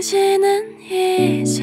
당신은 이제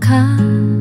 看。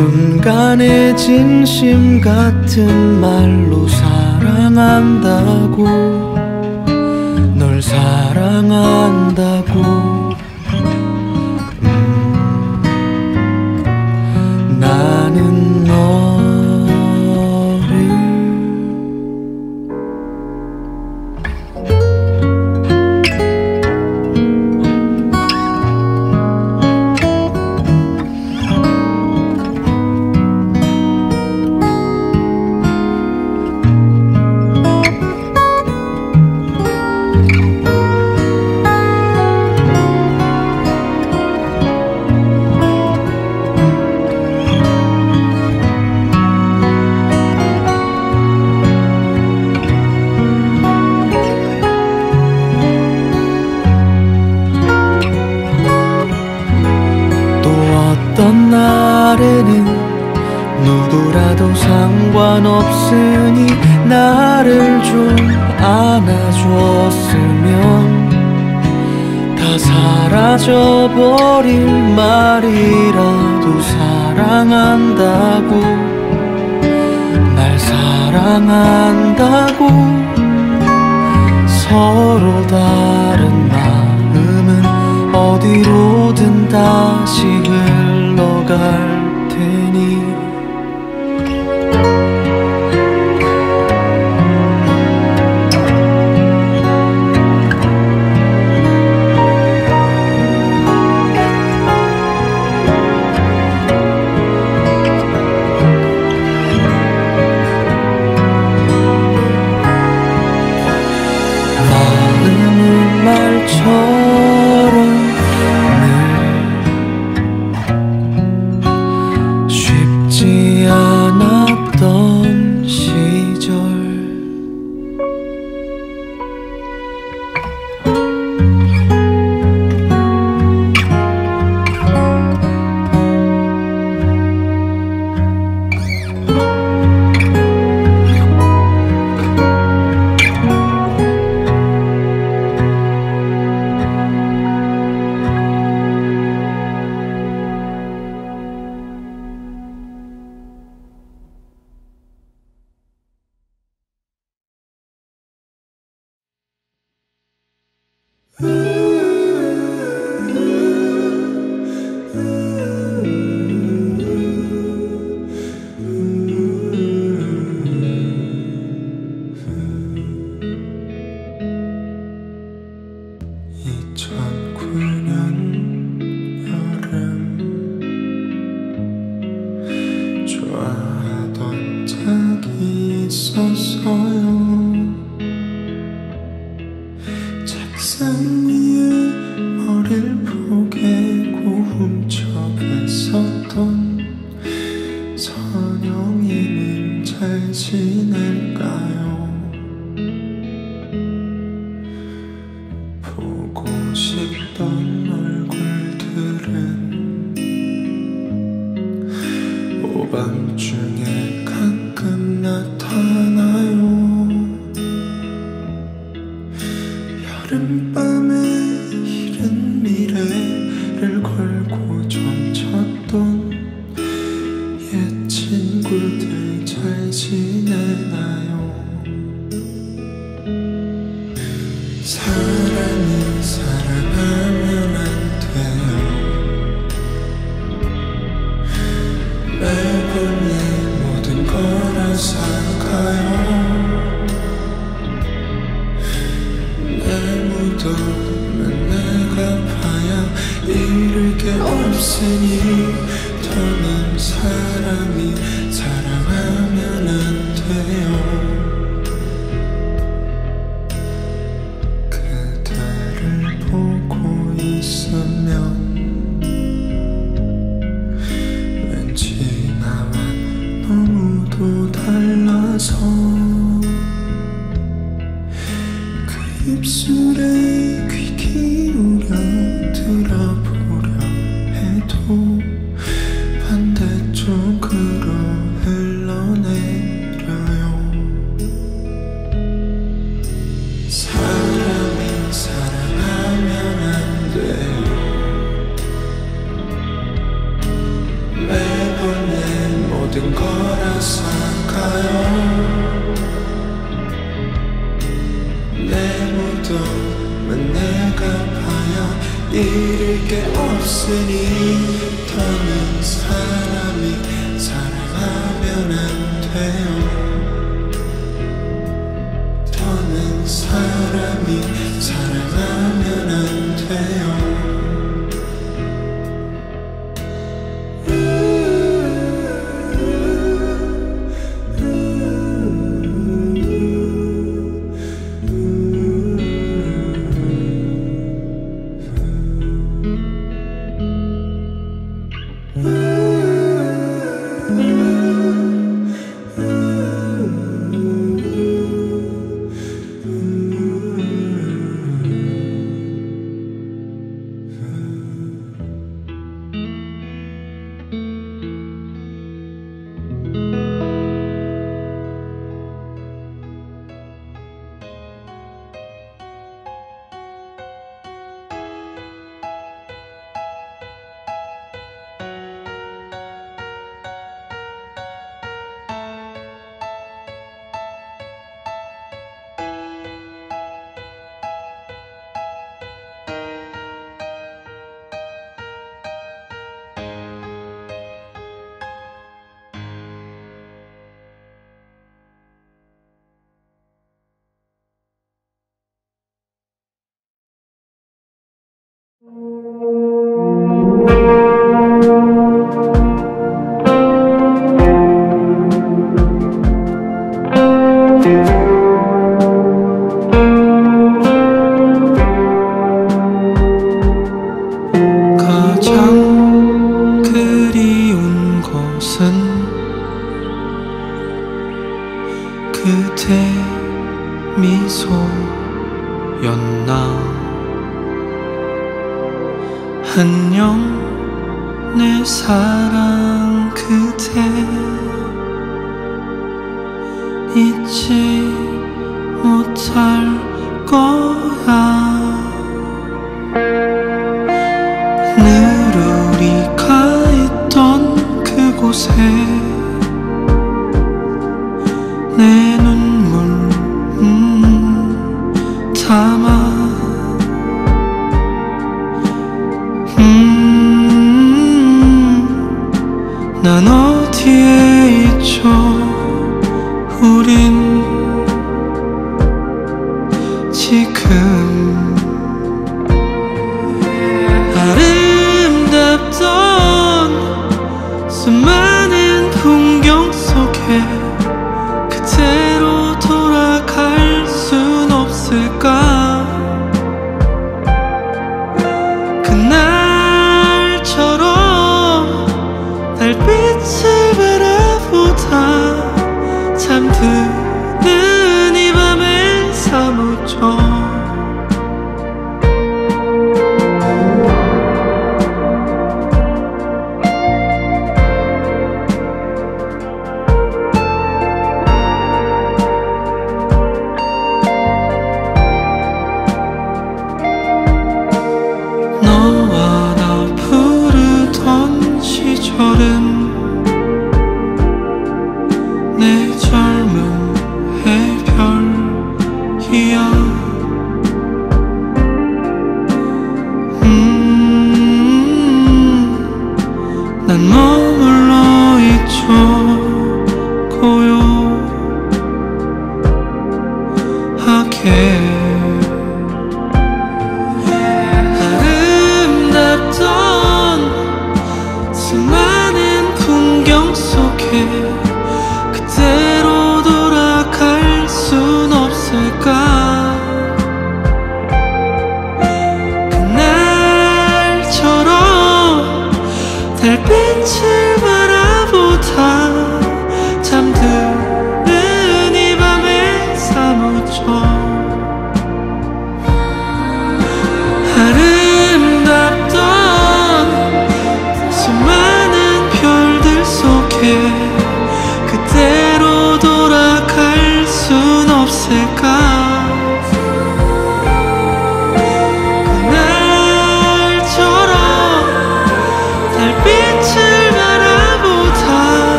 순간의 진심 같은 말로 사랑한다고 널 사랑한다고. 곳에 내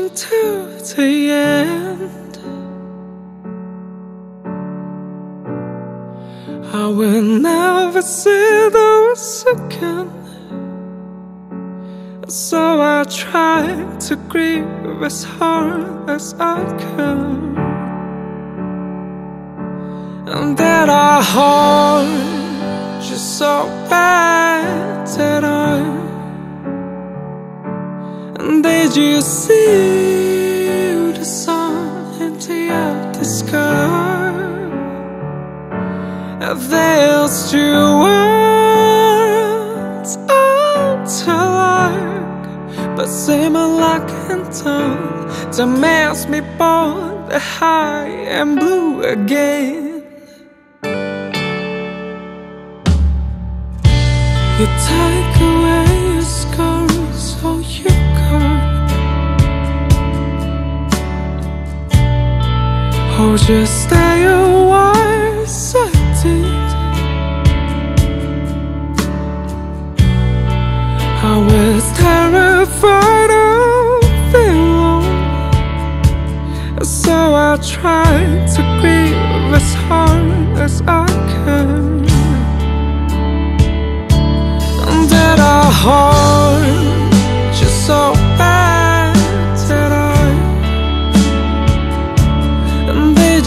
rushing to the end. I will never see those again. So I try to grieve as hard as I can. And that I hold just so bad that I did you see the sun in the empty sky? Veils to words out alike, but similar like and tongue to mask me both the high and blue again. You take just stay a so I was terrified of alone, so I tried to grieve as hard as I. And that I heart just so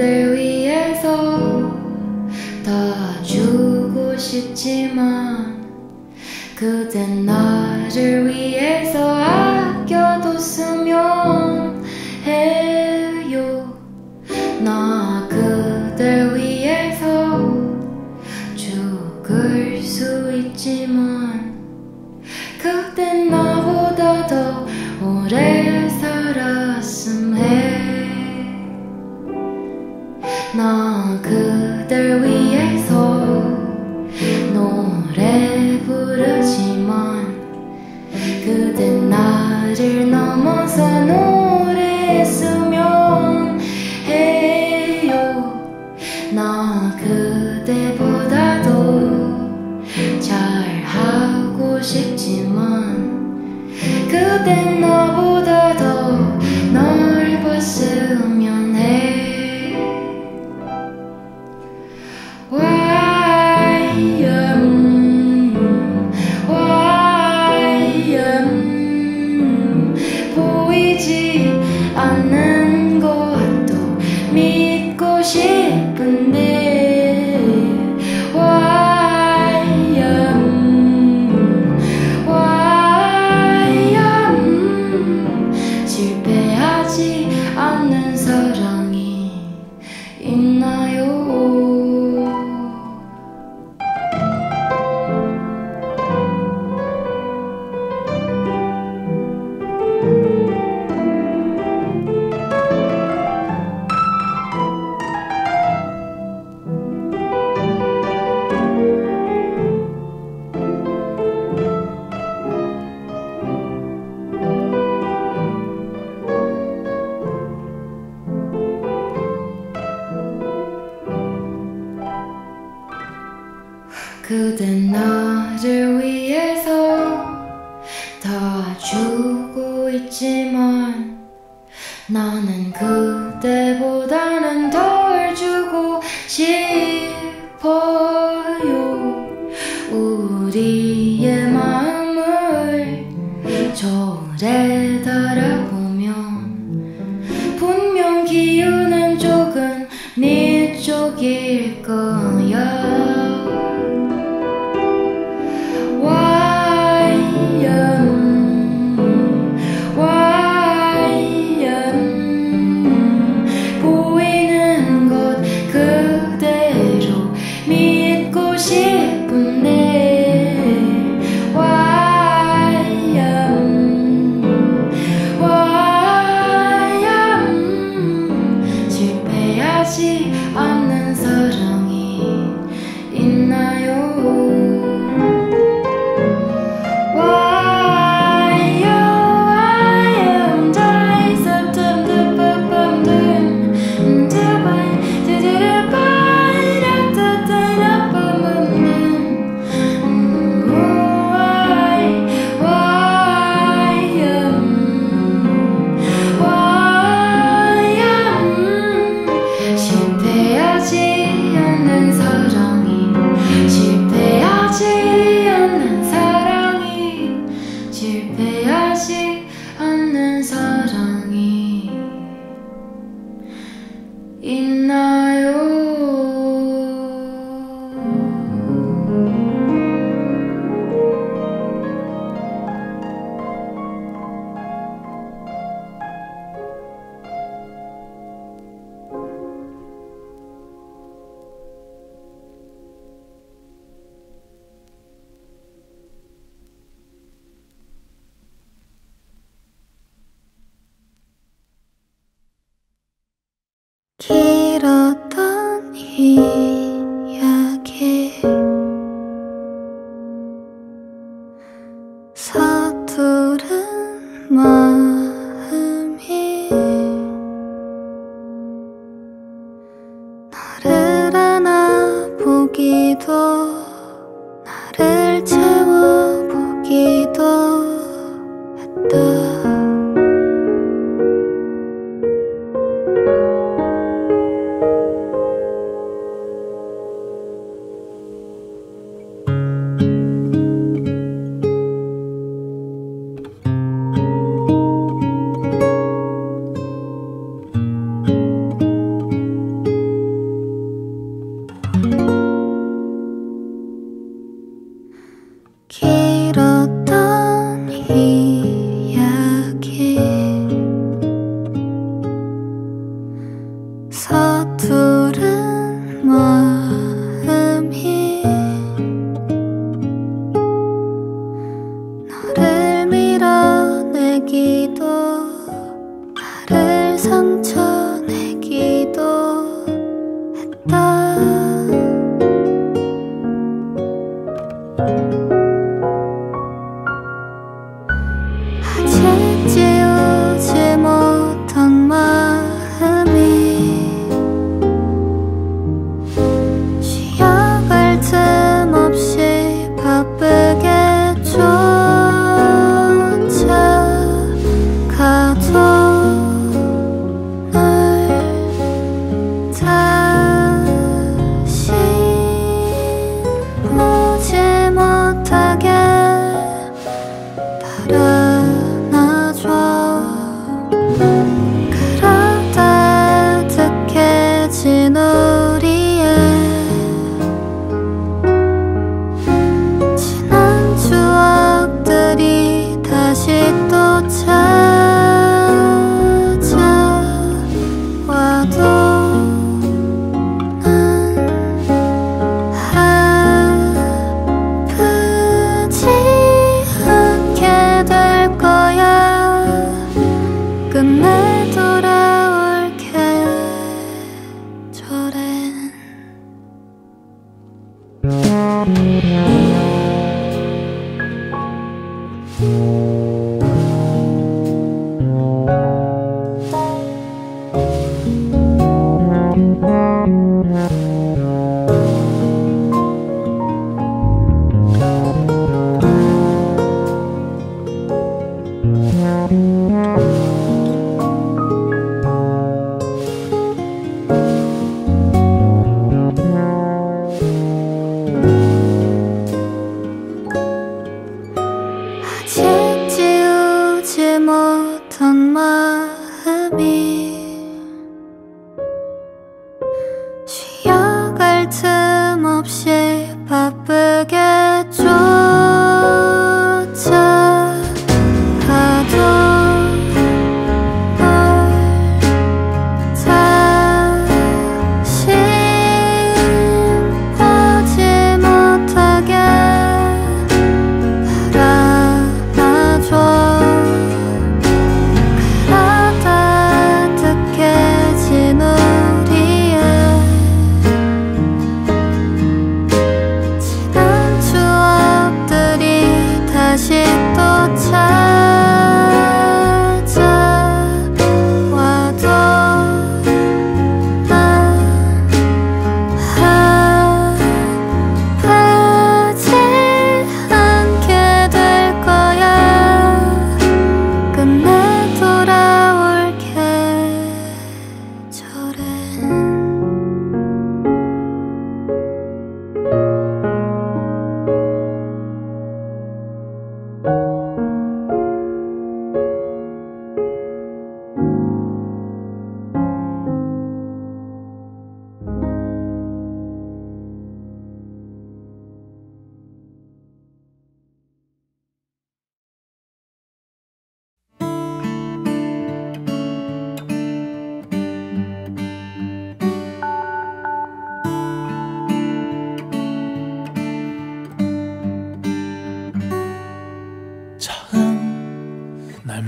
그댈 위해서 다 주고 싶지만 그댄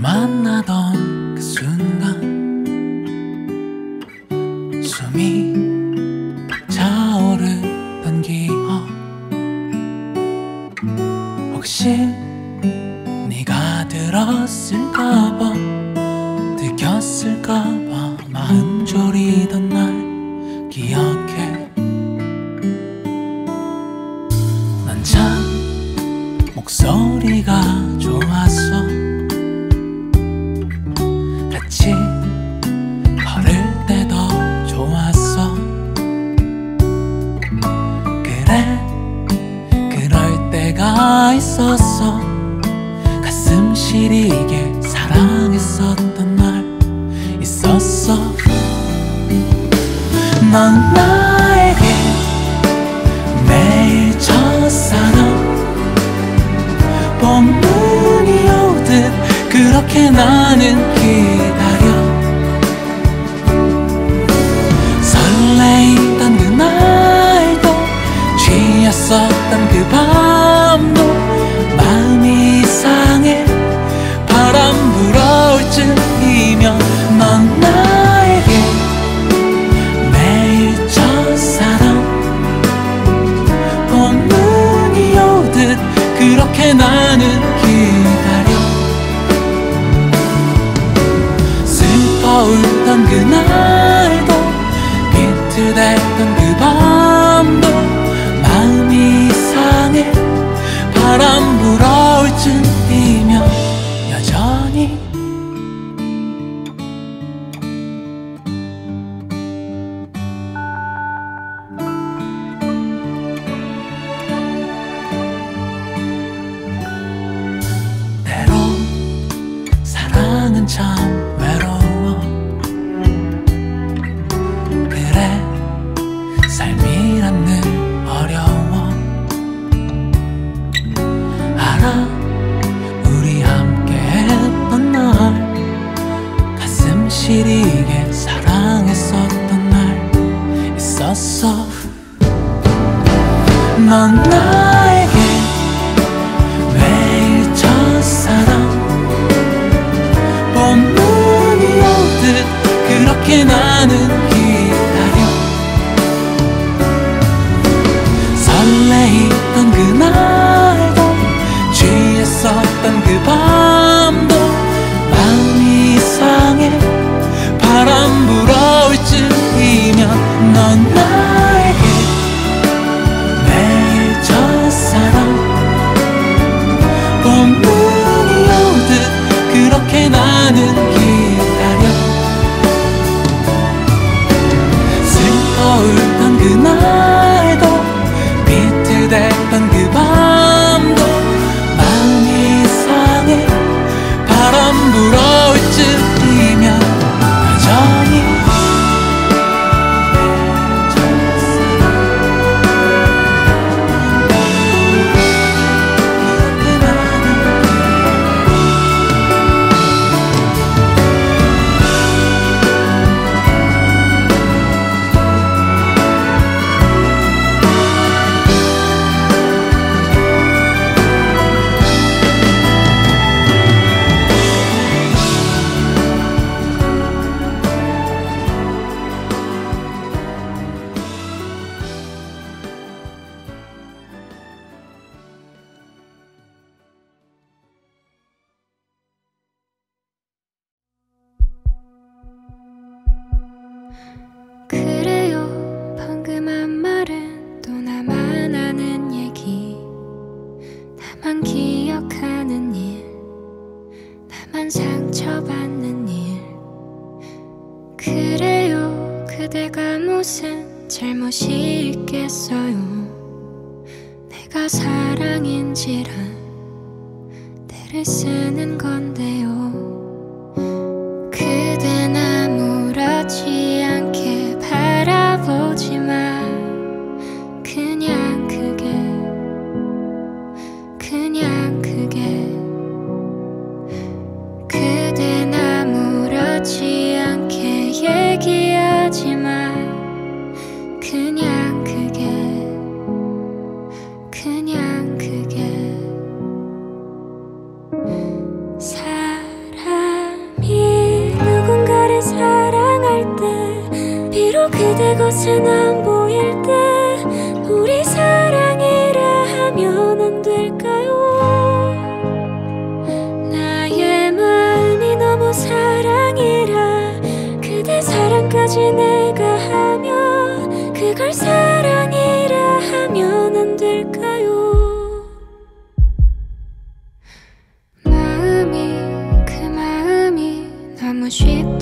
マンナドン。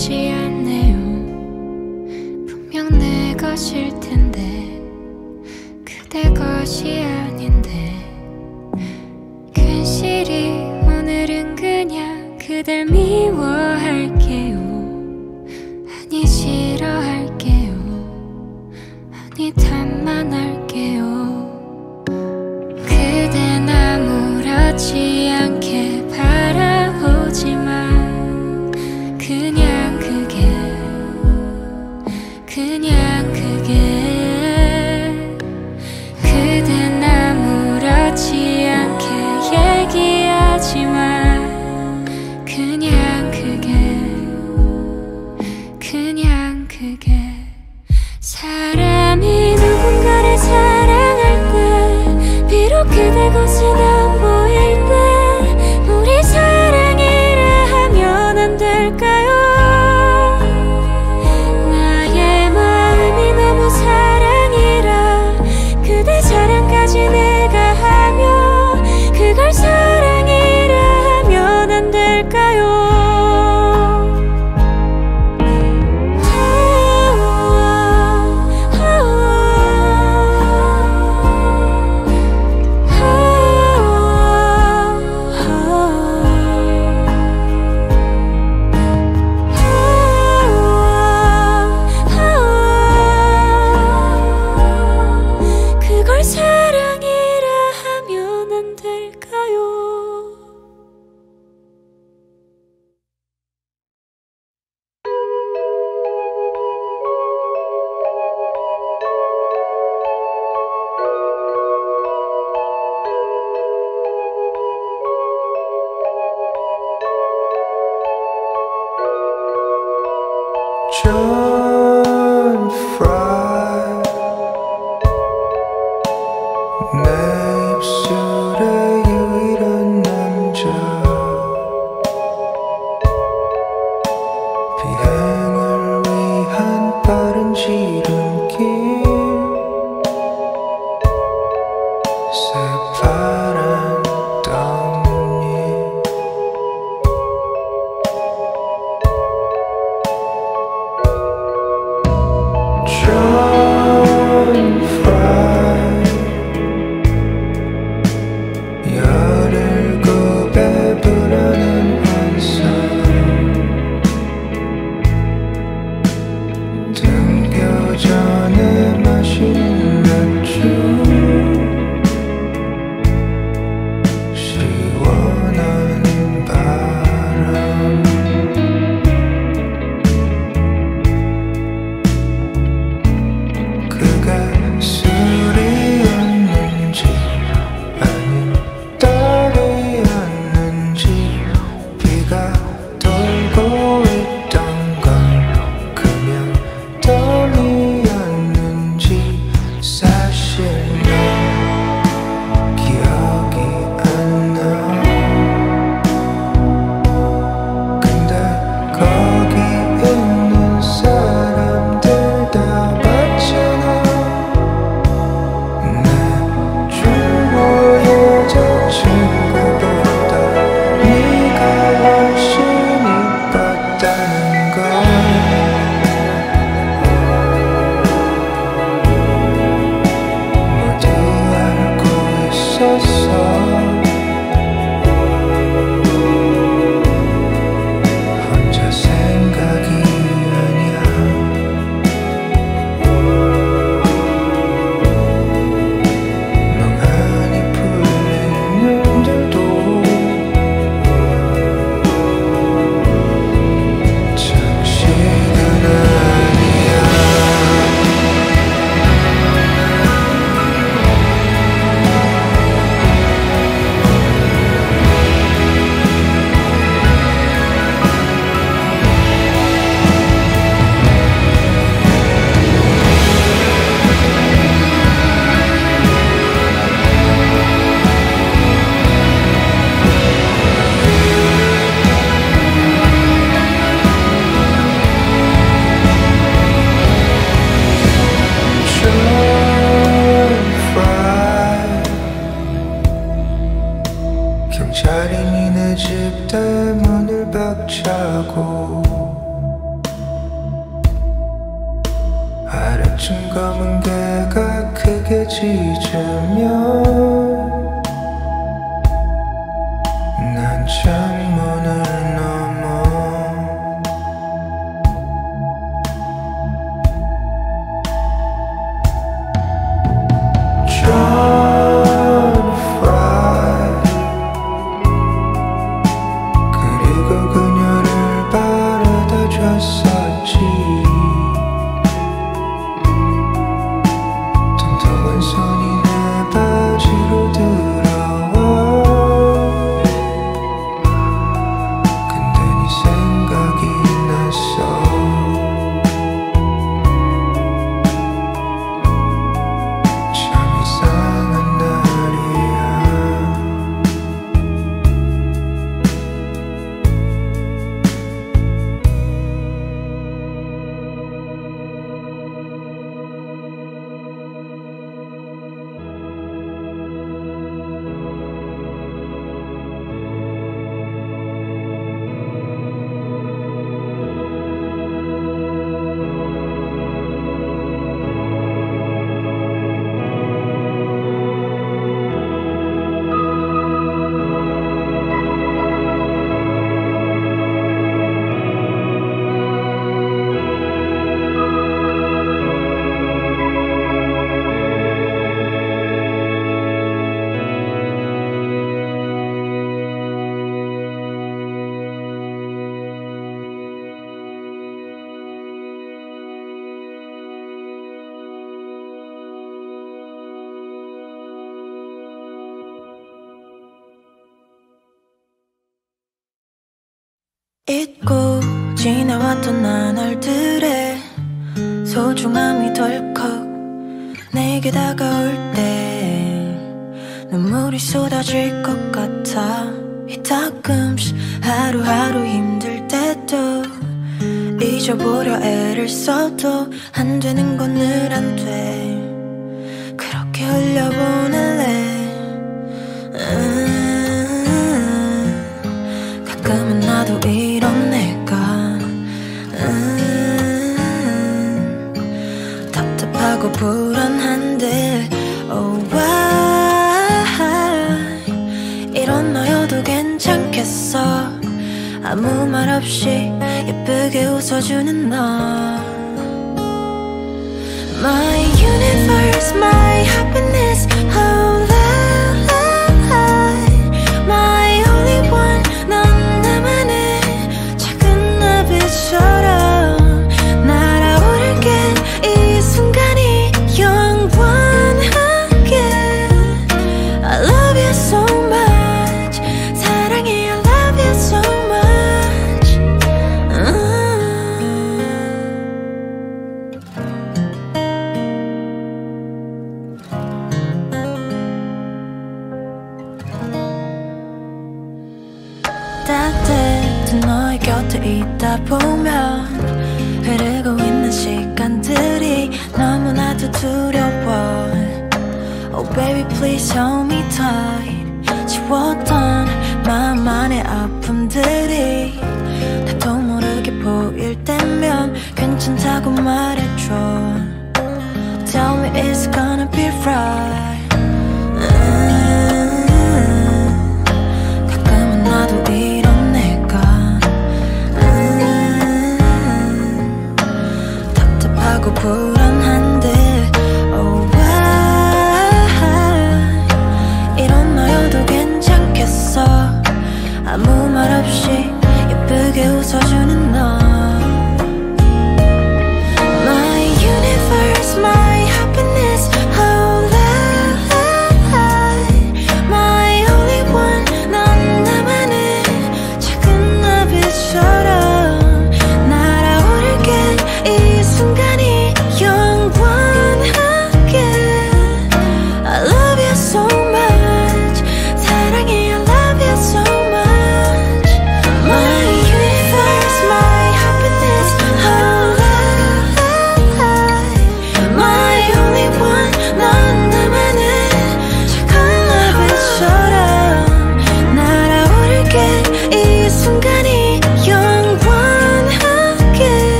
起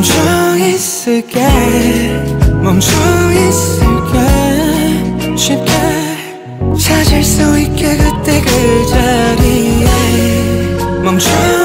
멈춰 있을게. 멈춰 있을게. 쉽게 찾을 수 있게 그때 그 자리에. 멈춰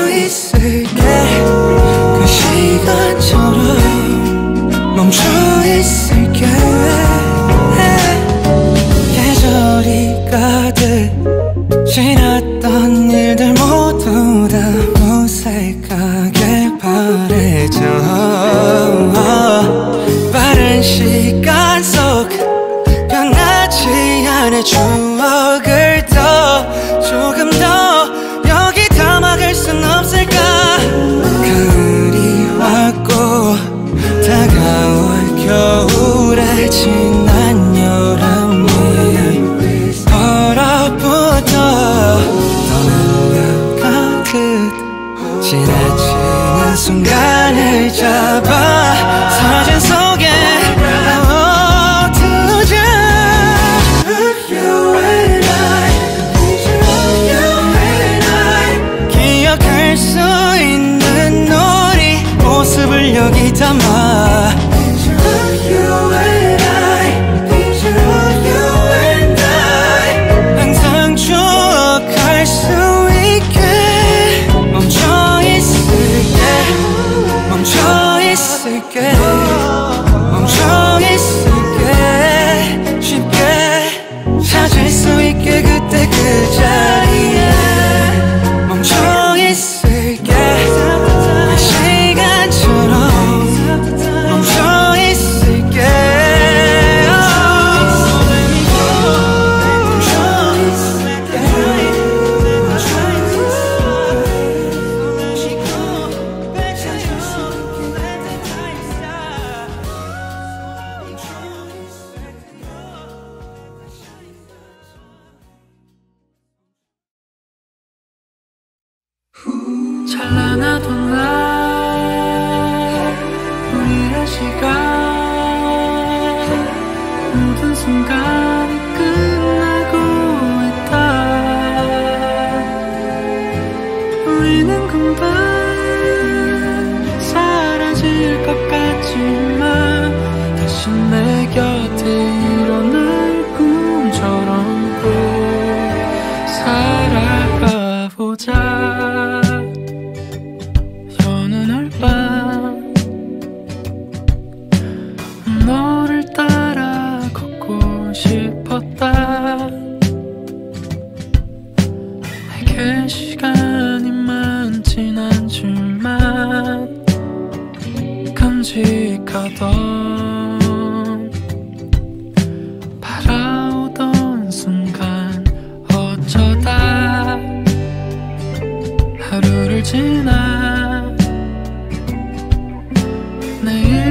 name.